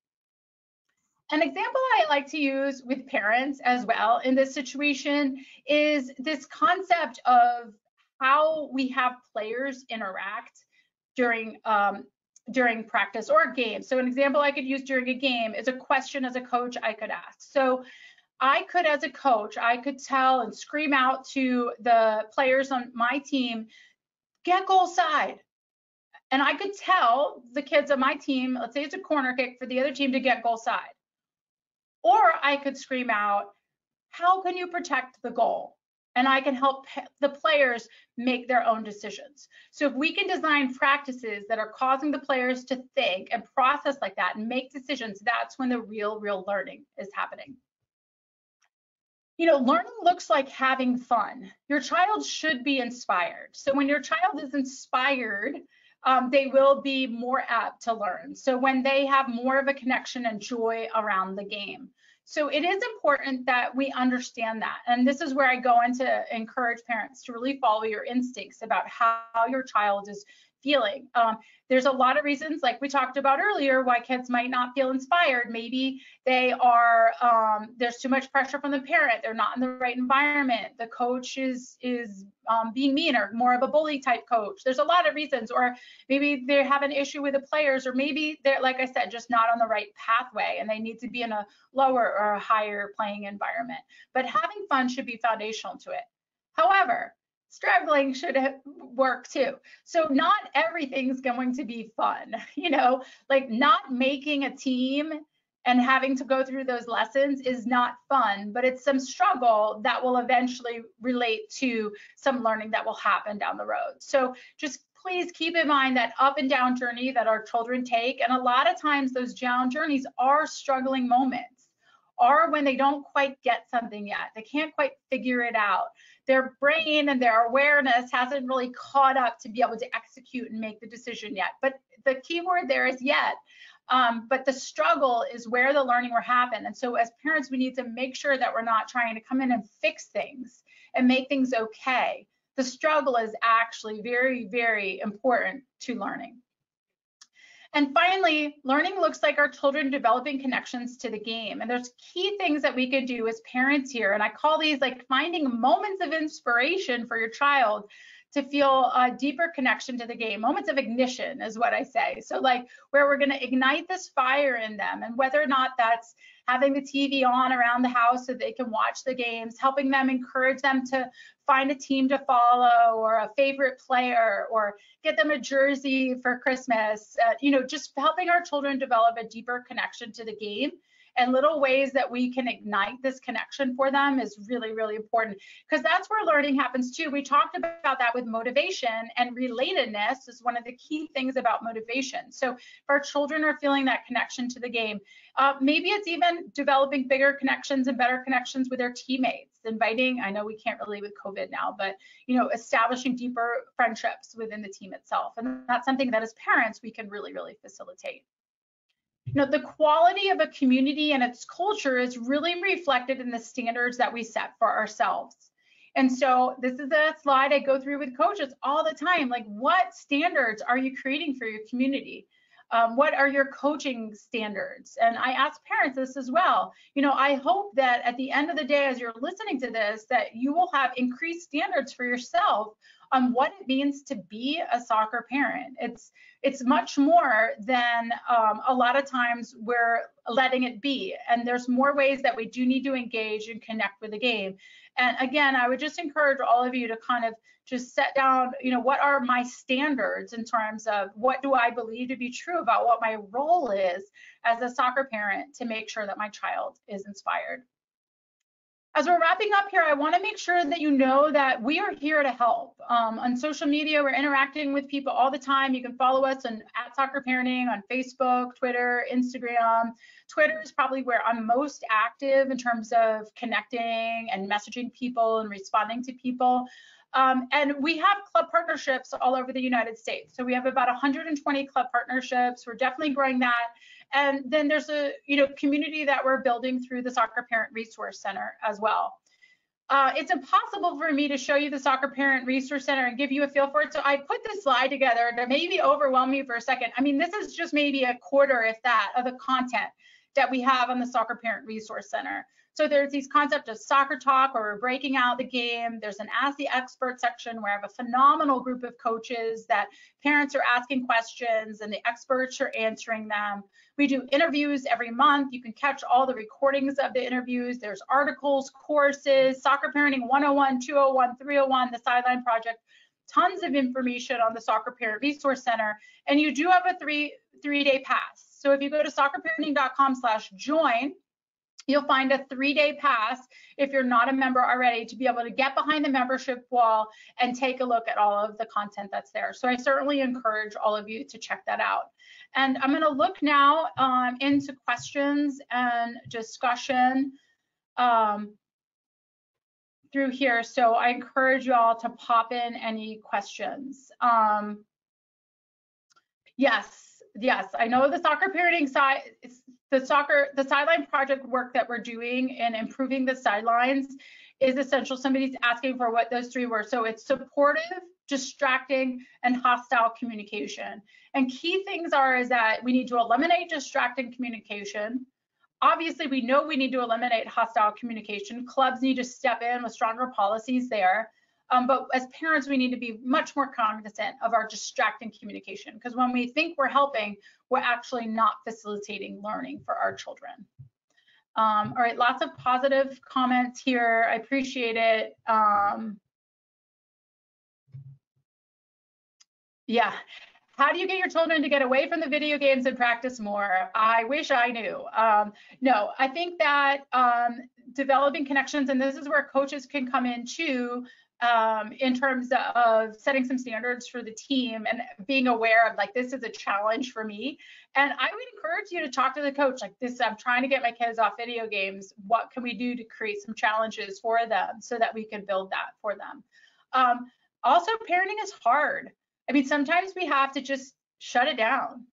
An example I like to use with parents as well in this situation is this concept of how we have players interact during um, during practice or a game. So an example I could use during a game is a question as a coach I could ask. So I could, as a coach, I could tell and scream out to the players on my team, get goal side. And I could tell the kids on my team, let's say it's a corner kick for the other team to get goal side. Or I could scream out, how can you protect the goal? And I can help the players make their own decisions. So if we can design practices that are causing the players to think and process like that and make decisions, that's when the real, real learning is happening. You know, learning looks like having fun. Your child should be inspired. So when your child is inspired, um, they will be more apt to learn. So when they have more of a connection and joy around the game. So it is important that we understand that. And this is where I go into encourage parents to really follow your instincts about how your child is feeling. Um, there's a lot of reasons, like we talked about earlier, why kids might not feel inspired. Maybe they are um, there's too much pressure from the parent. They're not in the right environment. The coach is is um, being mean or more of a bully type coach. There's a lot of reasons, or maybe they have an issue with the players, or maybe they're like I said, just not on the right pathway, and they need to be in a lower or a higher playing environment. But having fun should be foundational to it. However, struggling should work too. So not everything's going to be fun, you know, like not making a team and having to go through those lessons is not fun, but it's some struggle that will eventually relate to some learning that will happen down the road. So just please keep in mind that up and down journey that our children take. And a lot of times those down journeys are struggling moments or when they don't quite get something yet. They can't quite figure it out their brain and their awareness hasn't really caught up to be able to execute and make the decision yet. But the key word there is yet. Um, but the struggle is where the learning will happen. And so as parents, we need to make sure that we're not trying to come in and fix things and make things okay. The struggle is actually very, very important to learning. And finally, learning looks like our children developing connections to the game. And there's key things that we could do as parents here. And I call these like finding moments of inspiration for your child to feel a deeper connection to the game. Moments of ignition is what I say. So like where we're going to ignite this fire in them and whether or not that's having the TV on around the house so they can watch the games, helping them encourage them to find a team to follow or a favorite player or get them a jersey for Christmas. Uh, you know, just helping our children develop a deeper connection to the game and little ways that we can ignite this connection for them is really, really important because that's where learning happens too. We talked about that with motivation and relatedness is one of the key things about motivation. So if our children are feeling that connection to the game, uh, maybe it's even developing bigger connections and better connections with their teammates, inviting, I know we can't really with COVID now, but you know, establishing deeper friendships within the team itself. And that's something that as parents, we can really, really facilitate you know, the quality of a community and its culture is really reflected in the standards that we set for ourselves. And so this is a slide I go through with coaches all the time. Like, what standards are you creating for your community? Um, what are your coaching standards? And I ask parents this as well. You know, I hope that at the end of the day, as you're listening to this, that you will have increased standards for yourself on what it means to be a soccer parent. It's it's much more than um, a lot of times we're letting it be. And there's more ways that we do need to engage and connect with the game. And again, I would just encourage all of you to kind of just set down, you know, what are my standards in terms of what do I believe to be true about what my role is as a soccer parent to make sure that my child is inspired. As we're wrapping up here, I want to make sure that you know that we are here to help. Um, on social media, we're interacting with people all the time. You can follow us on at Soccer Parenting on Facebook, Twitter, Instagram. Twitter is probably where I'm most active in terms of connecting and messaging people and responding to people. Um, and we have club partnerships all over the United States. So we have about 120 club partnerships. We're definitely growing that. And then there's a you know community that we're building through the Soccer Parent Resource Center as well. Uh, it's impossible for me to show you the Soccer Parent Resource Center and give you a feel for it. So I put this slide together to maybe overwhelm you for a second. I mean, this is just maybe a quarter, if that, of the content that we have on the Soccer Parent Resource Center. So there's these concepts of soccer talk we're breaking out the game. There's an Ask the Expert section where I have a phenomenal group of coaches that parents are asking questions and the experts are answering them. We do interviews every month. You can catch all the recordings of the interviews. There's articles, courses, Soccer Parenting 101, 201, 301, the Sideline Project, tons of information on the Soccer Parent Resource Center. And you do have a three three day pass. So if you go to soccerparenting.com slash join, You'll find a three day pass if you're not a member already to be able to get behind the membership wall and take a look at all of the content that's there. So I certainly encourage all of you to check that out. And I'm going to look now um, into questions and discussion um, through here. So I encourage you all to pop in any questions. Um, yes, yes, I know the soccer parenting side the soccer, the sideline project work that we're doing in improving the sidelines is essential. Somebody's asking for what those three were. So it's supportive, distracting, and hostile communication. And key things are is that we need to eliminate distracting communication. Obviously, we know we need to eliminate hostile communication. Clubs need to step in with stronger policies there. Um, but as parents, we need to be much more cognizant of our distracting communication because when we think we're helping, we're actually not facilitating learning for our children. Um, all right, lots of positive comments here. I appreciate it. Um, yeah. How do you get your children to get away from the video games and practice more? I wish I knew. Um, no, I think that um, developing connections, and this is where coaches can come in too, um, in terms of setting some standards for the team and being aware of like this is a challenge for me. And i would encourage you to talk to the coach like this i'm trying to get my kids off video games. What can we do to create some challenges for them so that we can build that for them? Um, also parenting is hard. I mean sometimes we have to just shut it down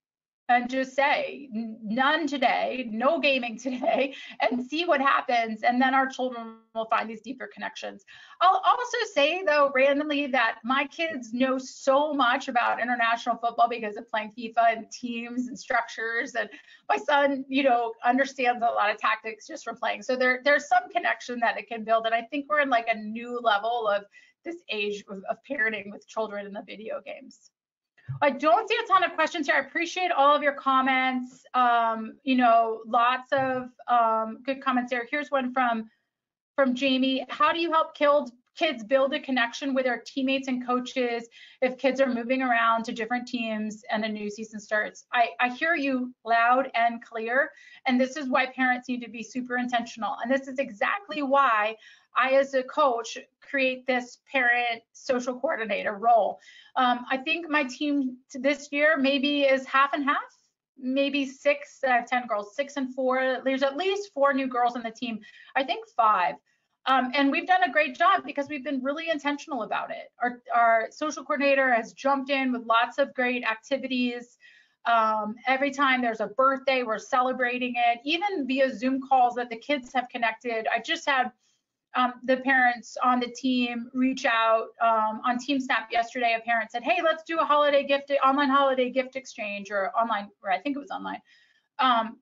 and just say none today, no gaming today, and see what happens. And then our children will find these deeper connections. I'll also say, though, randomly, that my kids know so much about international football because of playing FIFA and teams and structures. And my son, you know, understands a lot of tactics just from playing. So there, there's some connection that it can build. And I think we're in like a new level of this age of, of parenting with children in the video games. I don't see a ton of questions here. I appreciate all of your comments. Um, you know, lots of um, good comments there. Here's one from from Jamie. How do you help killed kids build a connection with their teammates and coaches if kids are moving around to different teams and a new season starts? I, I hear you loud and clear, and this is why parents need to be super intentional. And this is exactly why I, as a coach, create this parent social coordinator role. Um, I think my team this year maybe is half and half, maybe six. I have 10 girls, six and four. There's at least four new girls on the team. I think five. Um, and we've done a great job because we've been really intentional about it. Our, our social coordinator has jumped in with lots of great activities. Um, every time there's a birthday, we're celebrating it, even via Zoom calls that the kids have connected. I just had um, the parents on the team reach out um, on TeamSnap yesterday. A parent said, "Hey, let's do a holiday gift, online holiday gift exchange, or online, or I think it was online." Um,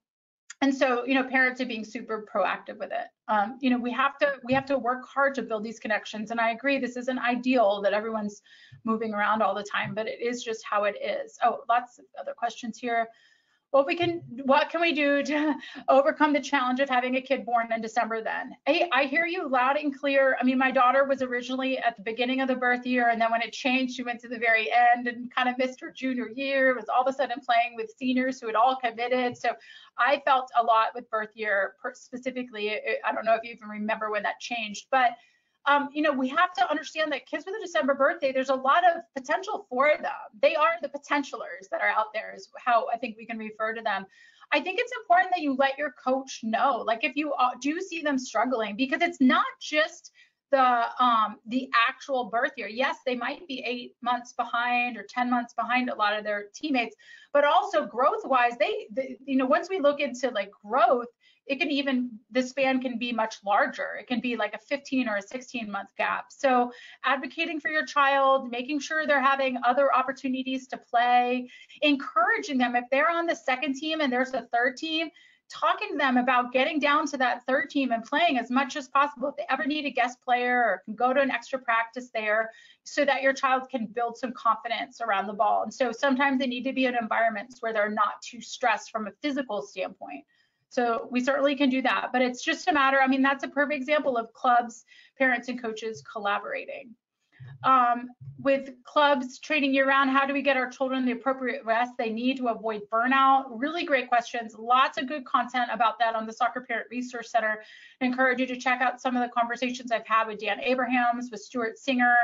and so, you know, parents are being super proactive with it. Um, you know, we have to we have to work hard to build these connections. And I agree, this isn't ideal that everyone's moving around all the time, but it is just how it is. Oh, lots of other questions here what we can what can we do to overcome the challenge of having a kid born in december then? Hey i hear you loud and clear. I mean my daughter was originally at the beginning of the birth year and then when it changed she went to the very end and kind of missed her junior year. Was all of a sudden playing with seniors who had all committed. So i felt a lot with birth year specifically i don't know if you even remember when that changed but um, you know, we have to understand that kids with a December birthday, there's a lot of potential for them. They are the potentialers that are out there, is how I think we can refer to them. I think it's important that you let your coach know, like if you uh, do see them struggling, because it's not just the um, the actual birth year. Yes, they might be eight months behind or 10 months behind a lot of their teammates, but also growth wise, they, they you know, once we look into like growth, it can even the span can be much larger. It can be like a 15 or a 16 month gap. So advocating for your child making sure they're having other opportunities to play encouraging them. If they're on the second team and there's a third team talking to them about getting down to that third team and playing as much as possible. If they ever need a guest player or can go to an extra practice there so that your child can build some confidence around the ball. And so sometimes they need to be in environments where they're not too stressed from a physical standpoint so we certainly can do that, but it's just a matter, I mean, that's a perfect example of clubs, parents and coaches collaborating. Um, with clubs training year round, how do we get our children the appropriate rest they need to avoid burnout? Really great questions. Lots of good content about that on the Soccer Parent Resource Center. I encourage you to check out some of the conversations I've had with Dan Abrahams, with Stuart Singer,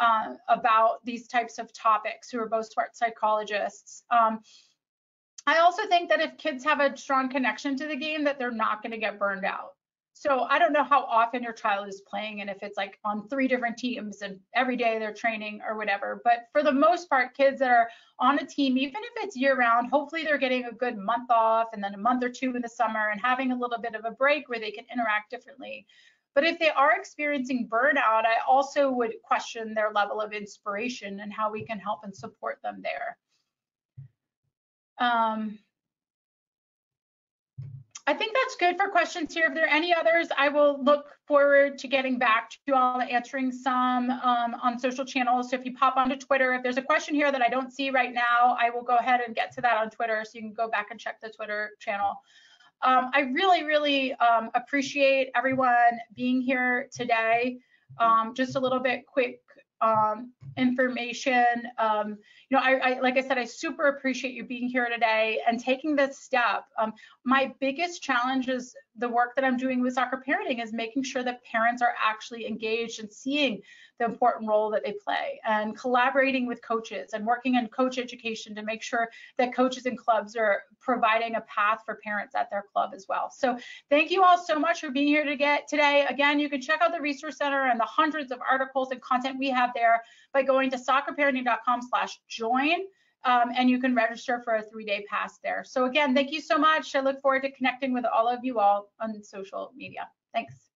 uh, about these types of topics, who are both smart psychologists. Um, I also think that if kids have a strong connection to the game, that they're not going to get burned out. So I don't know how often your child is playing and if it's like on three different teams and every day they're training or whatever. But for the most part, kids that are on a team, even if it's year round, hopefully they're getting a good month off and then a month or two in the summer and having a little bit of a break where they can interact differently But if they are experiencing burnout, I also would question their level of inspiration and how we can help and support them there. Um, I think that's good for questions here. If there are any others, I will look forward to getting back to you all answering some um, on social channels. So if you pop onto Twitter, if there's a question here that I don't see right now, I will go ahead and get to that on Twitter. So you can go back and check the Twitter channel. Um, I really, really um, appreciate everyone being here today. Um, just a little bit quick um, information. You know, I, I, like I said, I super appreciate you being here today and taking this step. Um, my biggest challenge is the work that I'm doing with soccer parenting is making sure that parents are actually engaged and seeing the important role that they play and collaborating with coaches and working on coach education to make sure that coaches and clubs are providing a path for parents at their club as well. So thank you all so much for being here to get today. Again, you can check out the Resource Center and the hundreds of articles and content we have there by going to soccerparenting.com slash join. Um, and you can register for a three-day pass there. So again, thank you so much. I look forward to connecting with all of you all on social media. Thanks.